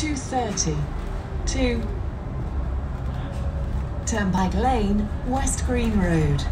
230 to Turnpike Lane, West Green Road.